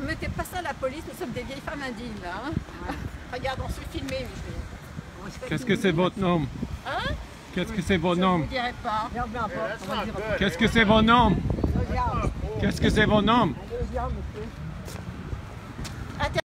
mettez pas ça à la police, nous sommes des vieilles femmes indignes là. hein. Regarde, on se fait filmer. je- Qu'est-ce que c'est votre nom Hein Qu'est-ce que c'est votre nom Je ne nom dirai pas. Qu'est-ce que c'est votre nom Qu'est-ce que c'est votre nom.